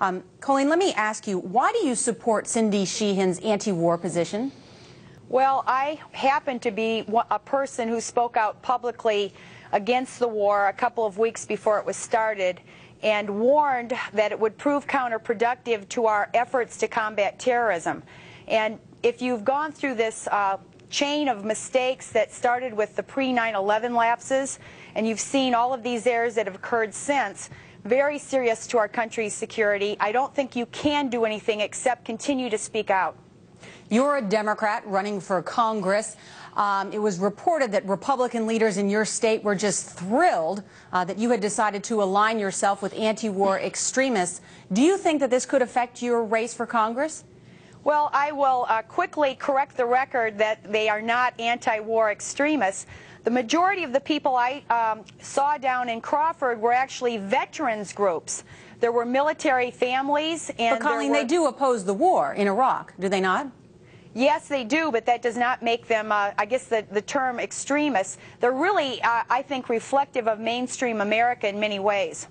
Um, Coleen, let me ask you, why do you support Cindy Sheehan's anti-war position? Well, I happen to be a person who spoke out publicly against the war a couple of weeks before it was started and warned that it would prove counterproductive to our efforts to combat terrorism. And if you've gone through this uh, chain of mistakes that started with the pre-9-11 lapses, and you've seen all of these errors that have occurred since, very serious to our country's security. I don't think you can do anything except continue to speak out. You're a Democrat running for Congress. Um, it was reported that Republican leaders in your state were just thrilled uh, that you had decided to align yourself with anti-war extremists. Do you think that this could affect your race for Congress? Well, I will uh, quickly correct the record that they are not anti-war extremists. The majority of the people I um, saw down in Crawford were actually veterans groups. There were military families and But Coleen, were... they do oppose the war in Iraq, do they not? Yes, they do, but that does not make them, uh, I guess, the, the term extremists. They're really, uh, I think, reflective of mainstream America in many ways.